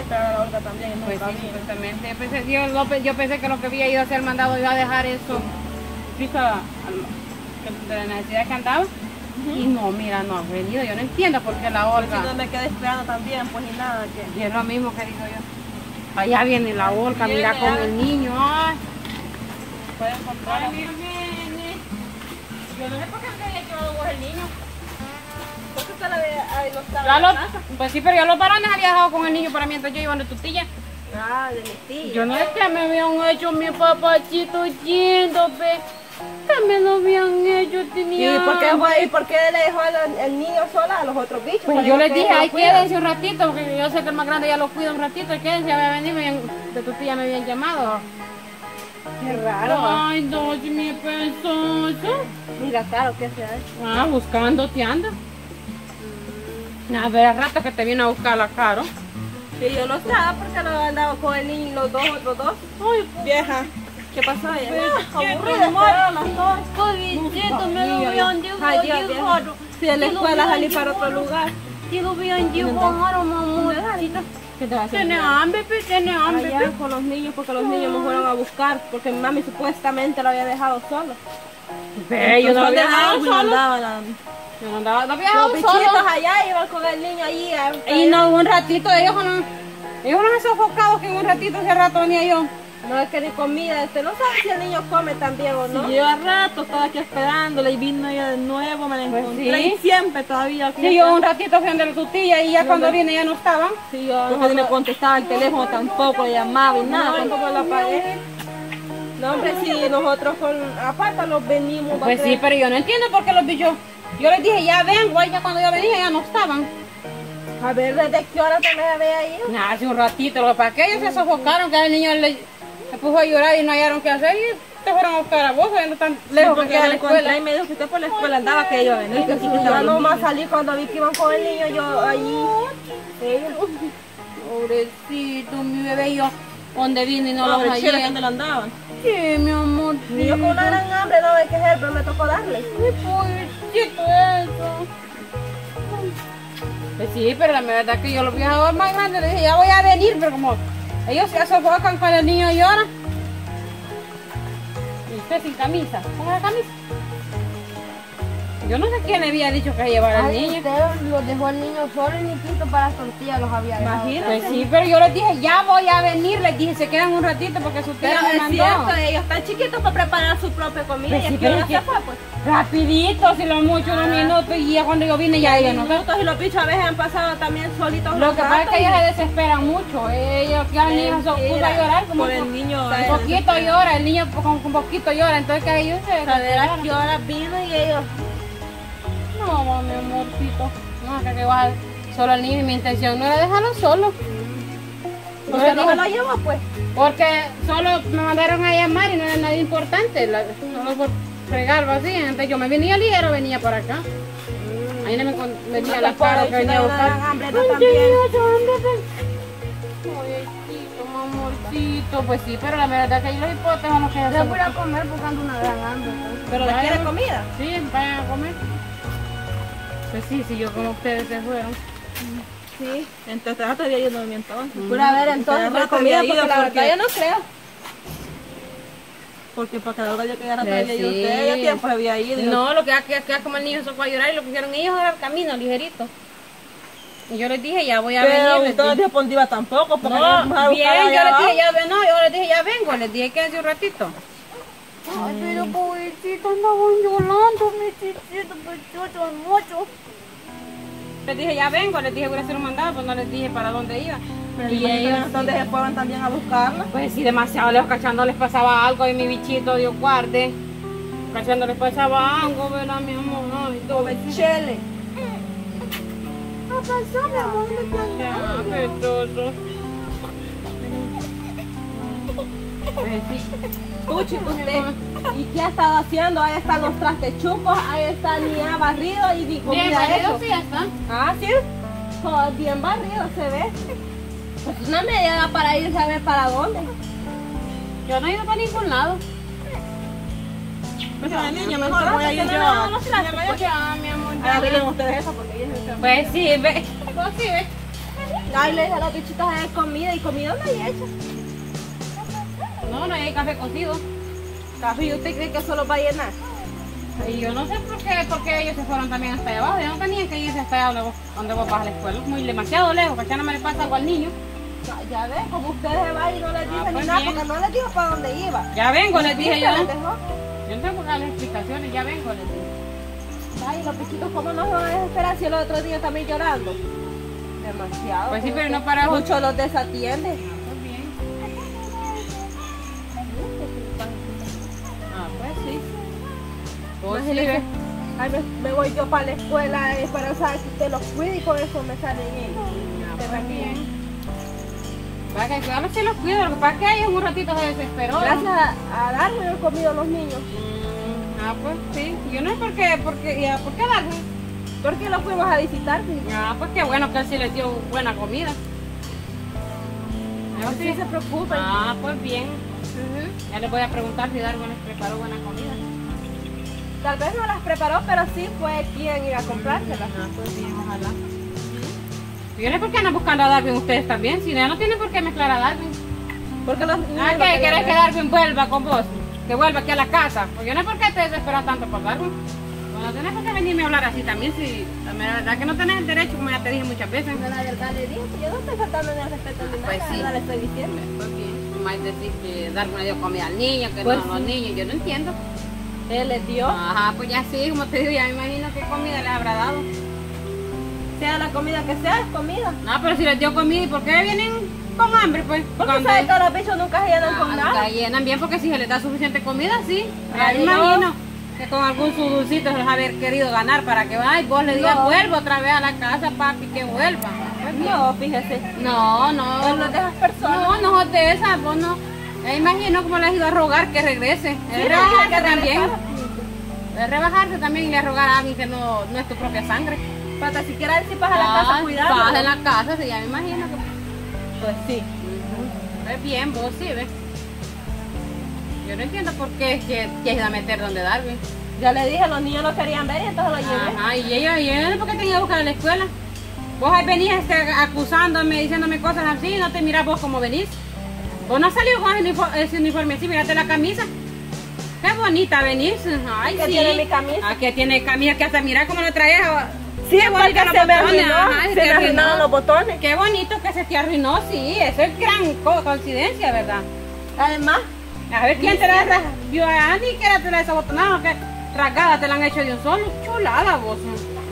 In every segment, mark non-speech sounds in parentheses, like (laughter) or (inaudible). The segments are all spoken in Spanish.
esperar a la Olga también. Pues sí, supuestamente. Yo pensé, yo, lo- yo pensé que lo que había ido a hacer mandado iba a dejar eso al- de la necesidad que andaba. Y no, mira, no ha venido. Yo no entiendo por qué la Si Olga. no me quedé esperando también, pues y nada, que... Y es lo mismo que digo yo. Allá viene la Olga, mira Viene, con ya. el niño. Ay, Pueden comprar. Ay, mira, nene. Yo no sé por qué lo- casa? pues sí, pero yo los varones había dejado con el niño para mientras yo iba donde tu tía. Ah, de mi tía. Yo no es que me habían hecho mi papachito lindo, pe. Que me lo habían hecho, ¿Y tenía. por, qué, fue- ¿Y por qué le dejó el niño sola a los otros bichos? Pues yo les dije, ay, quédense un ratito, porque yo sé que el más grande ya lo cuida un ratito, quédense, había venido, me habían- de tu tía me habían llamado. Qué raro. Ay, dos mi pesoso. Mira, claro, ¿qué se hace? Ah, buscándote anda. A ver, rato que te vino a buscar la caro. Que yo no estaba porque lo andaba con el niño y los dos, otros dos. Ay, Vieja. ¿Qué pasó aburrida. Si de la escuela salí para otro lugar. Y lo habían llevado, mamá. ¿Qué te va a hacer? Tiene hambre, pe, tiene hambre, Allá con los niños porque los niños me fueron a buscar porque mi mami supuestamente lo había dejado solo. Ve, yo no lo había dejado y solo. La- Yo no andaba, no Los dejado bichitos solo. allá iban con el niño allí. a- Y no, un ratito, ellos no, ellos no han sofocado que en un ratito hace rato venía yo. No es que ni comida, usted no sabe si el niño come también o no. Sí, lleva rato, estaba aquí esperándola y vino ella de nuevo, me la Pues encontré sí. y siempre todavía aquí. Sí, yo un ratito fui donde tu tía y ya cuando vine ya no estaban. Sí, yo no me contestaba el teléfono tampoco, le llamaba y nada. No, tampoco la pagué. No, hombre, si nosotros con aparte los venimos. a Pues sí, pero yo no entiendo por qué los bichos. Yo les dije, ya vengo, y ya cuando yo venía ya no estaban. A ver, ¿desde qué hora te me ve ahí? Nada, hace un ratito, lo para que ellos se sofocaron, que el niño le, se puso a llorar y no hallaron qué hacer y te fueron a buscar a vos, no tan lejos que porque queda la escuela. y me dijo que usted por la escuela andaba que iba a venir, que sí que más salí cuando vi que iban con el niño, yo allí. Pobrecito, mi bebé, yo donde vine y no los chela, hallé. ¿dónde lo andaban? Sí, mi amor. Y yo con una gran hambre, no hay que hacer, pero me tocó darle. Sí, pero la verdad que yo los viejos más grandes les dije, ya voy a venir, pero como ellos se sofocan cuando el niño llora. Y usted sin camisa, ponga la camisa. Yo no sé quién le había dicho que llevara al niño. usted lo dejó al niño solo y ni quito para las tortillas los había dejado. Pues sí, pero yo les dije, ya voy a venir, les dije, se quedan un ratito porque su tía Pero me es mandó. cierto, ellos están chiquitos para preparar su propia comida. Pues y sí, aquí pero ahora es que- se fue, pues. Rapidito, si lo mucho, unos minutos, y ya cuando yo vine ya ellos no Minutos y los bichos a veces han pasado también solitos. Lo que pasa es que y- ellos se desesperan mucho. Ellos que al niño se puso a llorar como Por el un niño. poquito llora, el niño con un poquito llora, entonces que ellos se a qué hora vino y ellos. No, mi amorcito. No, que que va solo el niño y mi intención no era dejarlo solo. Yo ¿Por qué le no se lo llevó, pues? porque solo me mandaron a llamar y no era nada importante, la- solo por fregar así. Entonces yo me venía ligero, venía para acá. Ahí no me venía la cara que venía a buscar. hambre también. Pobrecito, mamorcito, pues sí, pero la verdad que los hipotes son los que Yo voy a comer buscando una gran hambre. pues. Pero ¿Le vayan- quiere comida? Sí, vayan a comer. Pues sí, sí, yo como ustedes se fueron. Sí. Entonces, rato había ido dormir entonces. Pura a ver entonces había porque ido la verdad porque- yo no creo. Porque para que la verdad yo que ya rato Pues había ido sí. usted, ya tiempo había ido. yo- No, lo que hace es que como el niño se fue a llorar y lo que hicieron ellos era el camino ligerito. Y yo les dije, ya voy a Pero venir. les usted no dije. respondía tampoco, porque no, vamos a No, buscar bien, yo les dije, ya ven, no, yo les dije, ya vengo, les dije que hace un ratito. Ay, pobrecito, andaban llorando, mi chichito, pechucho, mucho. Les dije, ya vengo, les dije, voy a hacer un mandado, pues no les dije para dónde iba. Pero y ellos, donde se fueron también a buscarla. pues sí, demasiado lejos, cachando les pasaba algo y mi bichito Dios guarde. Cachando les pasaba algo, ¿verdad, mi amor? Ay, todo. Chele. Ya, petoso. Pues sí. Escuche usted. ¿Y qué ha estado haciendo? Ahí están los trastes chucos, ahí está ni ha barrido y ni Bien, comida marido, hecho. sí, ya está. Ah, sí. Oh, bien barrido se ve. Pues una media hora para ir a ver para dónde. Yo no he ido para ningún lado. Pues a la niña, mejor voy a ir no, yo. no, no Ya mi amor, Arreglen ustedes eso porque ella es el Pues sí, ve. Pues sí, ve. Ay, le dije a los bichitos a comida y comida no hay hecha. No, no hay café cocido. Café, ¿y usted cree que eso los va a llenar? Y yo no sé por qué, por qué ellos se fueron también hasta allá abajo. Ya no tenían que irse hasta allá donde vos, vas a la escuela. Es muy demasiado lejos, para que no me le pasa algo al niño. Ya, ya ves, como ustedes se van y no les dicen pues ni nada, bien. porque no les dijo para dónde iba. Ya vengo, les dije yo. Les dejó. Yo no tengo darles explicaciones, ya vengo, les dije. Ay, los bichitos, ¿cómo no se van a desesperar si el otro día también llorando? Demasiado. Pues sí, pero no para- Mucho los desatiende. Pues. Ay, me, me voy yo para la escuela eh, para saber que usted los cuide y con eso me salen ellos. Ah, pues. Va que cuidarlos si los cuido, lo que pasa es que ellos un ratito se desesperó. Gracias a, a darme han comido los niños. Mm, Ah, pues sí. Yo no sé por qué, porque, ya, ¿por qué darle? Porque los fuimos a visitar. sí. Ah, pues qué bueno que él sí les dio buena comida. Ah, Sí, se preocupen. Ah, pues bien. Ya les voy a preguntar si Darwin les preparó buena comida. Tal vez no las preparó, pero sí fue quien iba a comprárselas. Ah, pues ojalá. Yo no sé por qué andan buscando a Darwin ustedes también, si ya no tienen por qué mezclar a Darwin. Porque los niños Ah, lo que querés que. Darwin vuelva con vos, que vuelva aquí a la casa. Pues yo no sé por qué te desesperas tanto por Darwin. Pues no tenés por qué venirme a hablar así también, si la verdad que no tenés el derecho, como ya te dije muchas veces. Yo la verdad le dije yo no estoy faltando ni el respeto ni nada, Pues la sí. verdad le estoy diciendo. Pues bien, nomás decir que Darwin le dio comida al niño, que Pues no a los niños, yo no entiendo. Él les dio, Ajá, pues ya sí, como te digo, ya me imagino qué comida les habrá dado. sea la comida que sea, es comida. No, pero si les dio comida, ¿y por qué vienen con hambre, pues? Porque Cuando- sabe que los bichos nunca se llenan Ah, con nunca nada. llenan bien porque si se les da suficiente comida, sí. Me no. imagino que con algún su dulcito se les haber querido ganar para que ay, vos le digas No. vuelvo otra vez a la casa, papi, que vuelva. Pues. No, fíjese. No, no. Él no es de esas personas. No, no de esas, vos no. Ya imagino cómo les iba a rogar que regrese. Sí, Es le rebajarse que también. Es rebajarse también y le rogar a alguien que no, no es tu propia sangre. Para siquiera él si pasa a la casa Ah, cuidado. Vas en la casa, sí, ya me imagino que Pues sí. Es bien, vos sí, ¿ves? Yo no entiendo por qué es que quieres a meter donde Darwin. Ya le dije, los niños no querían ver y entonces lo llevé. Ajá, y ellos, y ellos por qué tenían que buscar a la escuela. Vos ahí venís este, acusándome, diciéndome cosas así, no te miras vos como venís. Vos no has salido con ese uniforme, así, mírate la camisa. Qué bonita venís. Ay, ¿Qué sí. tiene mi camisa? Ah, que tiene camisa que hasta mira cómo la traes. Sí, Qué bonito los se botones, arruinó, ajá, se te me arruinaron los botones. Qué bonito que se te arruinó, sí, eso es gran co- coincidencia, ¿verdad? Además, A ver quién te la vio a Andy que era te la desabotonada, que rasgada te la han hecho de un solo. Chulada vos.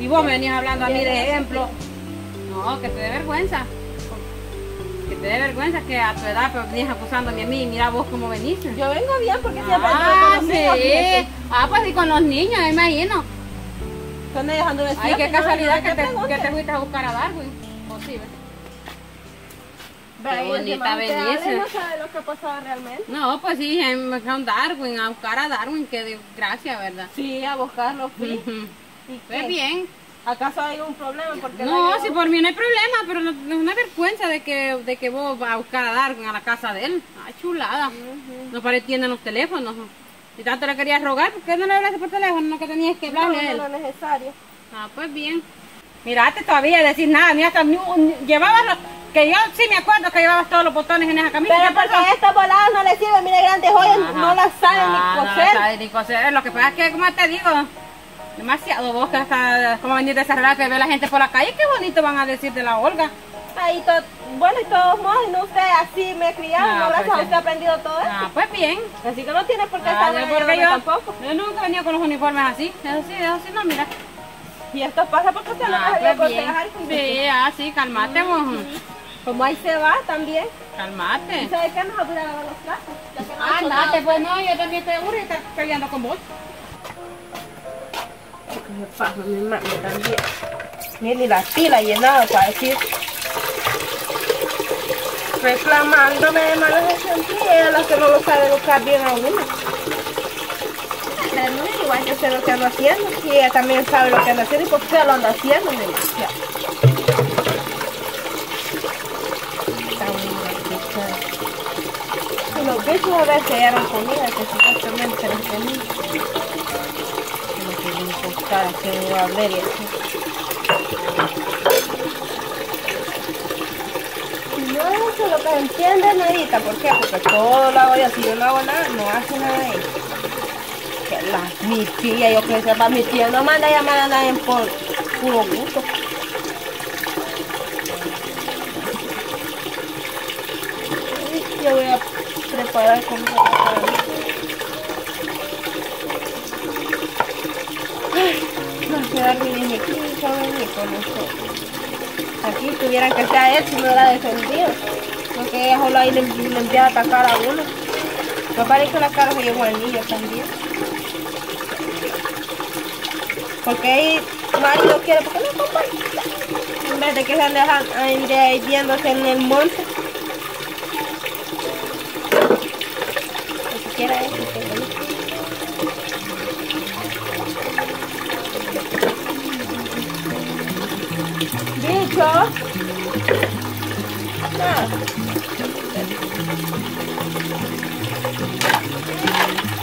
Y vos me venías hablando a mí de ejemplo. No, que te dé vergüenza. Que te dé vergüenza que a tu edad pues, venías acusándome a mí mira vos cómo veniste. yo vengo bien porque siempre Ah, con los niños, sí. fíjese. Ah, pues y con los niños, imagino. Con ellos anduve Ay, qué casualidad que te, pregunte. que te fuiste a buscar a Darwin. Posible. Ve, Qué bonita y no sabe lo que pasaba realmente. No, pues sí, me a Darwin, a buscar a Darwin, que dio gracia, ¿verdad? Sí, a buscarlo fui. Ujú. ¿Y Pues bien. ¿Acaso hay un problema? Porque No, si por mí no hay problema, pero no, no es una vergüenza de que, de que vos vas a buscar a Darwin a la casa de él. Ah, chulada. No paretienen los teléfonos. Si tanto le querías rogar, ¿por qué no le hablaste por teléfono? No que tenías que no, hablarle a no él. lo necesario. Ah, pues bien. Mirate todavía decir nada, ni hasta ni, ni- llevabas los, que yo sí me acuerdo que llevabas todos los botones en esa camisa. Pero porque estas voladas no le sirven, mire grandes joyas, Ajá. no las saben Ah, ni No coser. la sabe ni coser. Lo que pasa es que, como te digo, demasiado vos que hasta como venir de relación que ve la gente por la calle, qué bonito van a decir de la Olga. Ahí to- bueno, y todos modos, y no usted así me criaron, Ah, no gracias pues a sí. usted he aprendido todo esto. Ah, pues bien. Así que no tiene por qué Ah, estar regañándome porque yo, tampoco. yo nunca he venido con los uniformes así. Eso sí, eso sí, no, mira. Y esto pasa porque usted no Ah, me bien. aconsejar. Sí, ah, sí, calmate vos. Como ahí se va también. ¿Y Calmate. sabe qué? Nos a lavar los platos. Andate, nada. pues no, yo también estoy aburrida y peleando con vos. ¿Qué me pasa mi mami también? Ni ni la pila llenada para decir. Reclamándome de malas ejemplos y ella es la que no lo sabe educar bien a uno. Pero no, igual yo sé lo que ando haciendo y ella también sabe lo que ando haciendo y por qué lo ando haciendo demasiado. Los bichos a veces eran comida que supuestamente eran comida. No importar que no y así. eso es lo que se entiende, Nadita. ¿Por qué? Porque todo lo hago yo. Si yo no hago nada, no hace nada ella. Que la, mi tía, yo que sepa, mi tía no manda llamar a nadie por puro gusto. Yo voy a preparar para No sé, Darby dije, ¿quién sabe ni con nosotros? Aquí tuvieran que ser él si no la defendido. Porque ella solo ahí le, le empieza a atacar a uno. Me parece que la cara se llevó al niño también. Porque ahí Mari no quiere, porque no comparte. En vez de que se ande ande ahí viéndose en el monte. Ni siquiera eso, que bonito. Bicho. Nada.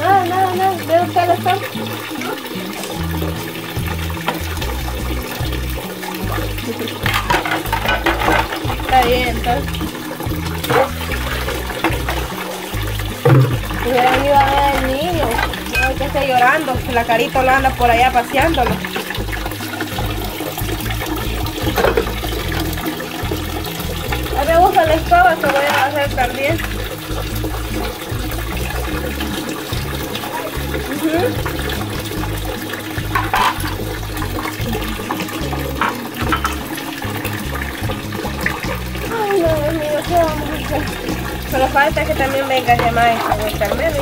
No, no, no, ¿de usted está? Está bien, entonces. Hubieran ido a ver al niño. No que esté llorando, que la carita lo anda por allá paseándolo. A gusta la escoba, se voy a hacer también. Ujú. Ay, no, Dios mío, ¿qué vamos a hacer? Solo falta que también venga llamar a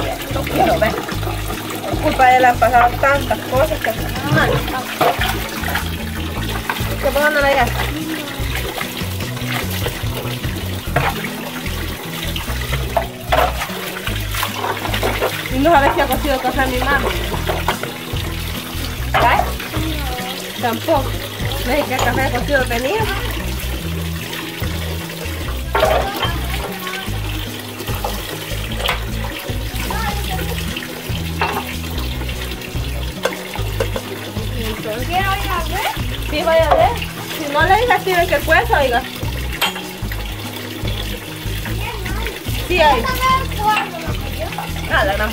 ya no quiero ver. Por culpa de él han tantas cosas que no sabes si ha cocido cosas mi mamá. ¿Sabes? Tampoco. No sé qué café cocido tenía. Entonces, sí, vaya a ver. Si no le digas, tiene que cuesta, oiga. Sí hay. Ah, la.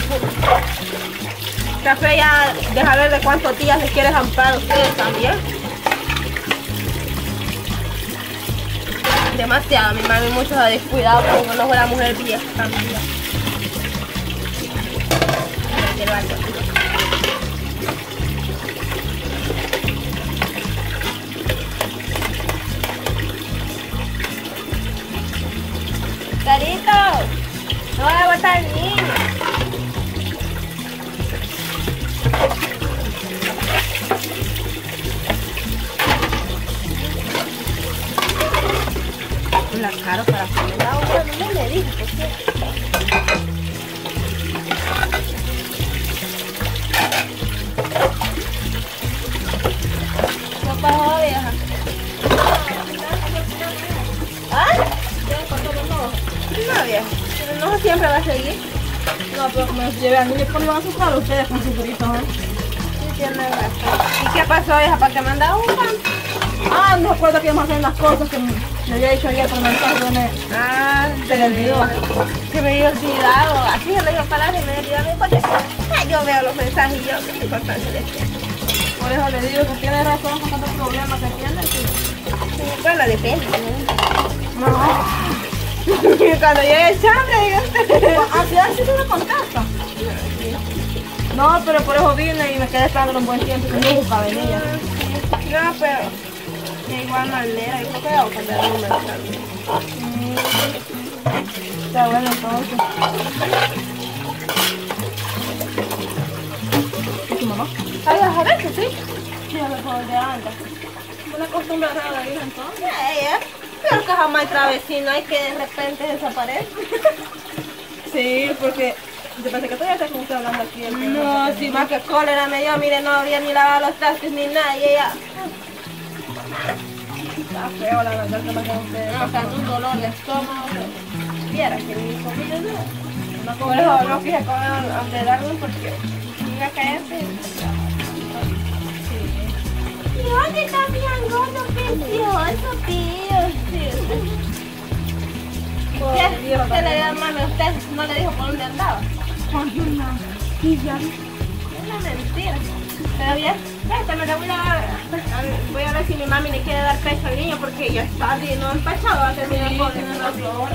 Café ya, deja ver de cuántos días les quieres amparo a ustedes también. Demasiado, mi mami mucho se ha descuidado como no fuera mujer vieja también. ¿Qué pasó, vieja? ¿Ah? No, vieja. Pero no siempre va a seguir. No, pero como los a mí, le ponían a su cara ustedes con su gritos, ¿eh? ¿Y qué pasó, vieja? ¿Para qué mandaba un pan? Ah, no recuerdo que íbamos a hacer las cosas que me, me había dicho ayer por mensaje, me, Ah, se le olvidó. Se me había olvidado. Así le digo palabras y me había olvidado. Porque ah, yo veo los mensajes y yo, qué importancia tiene. Por eso le digo que tiene razón con tantos problemas que tiene. sí. Sí, Bueno, depende. ¿no? No, (laughs) Cuando llegue el chambre, digo. se me contesta. No, pero por eso vine y me quedé esperando un buen tiempo que en ella. No, pero de igual manera, yo creo que voy a el número también. Está bueno entonces. Tu mamá? Ay, a que sí. Sí, a ver por dónde anda. Una costumbre rara de ir entonces. Ella, pero que jamás travesino hay que de repente desaparece. (laughs) Sí, porque yo pensé que todavía estás como usted hablando aquí. el que No, si más que cólera me dio, mire, no habría ni lavado los trastes ni nada, y ella... Está feo, la verdad, que me usted. No, tanto un dolor de estómago. Viera que ni comida eso no quise comer antes de darle porque ¿Qué le dio mami usted? No le dijo por dónde andaba. Ay, una. Mentira. Pero préstame, le voy a, ver, si mi mami le quiere dar pecho al niño porque ya está y no ha empachado a terminar con razón.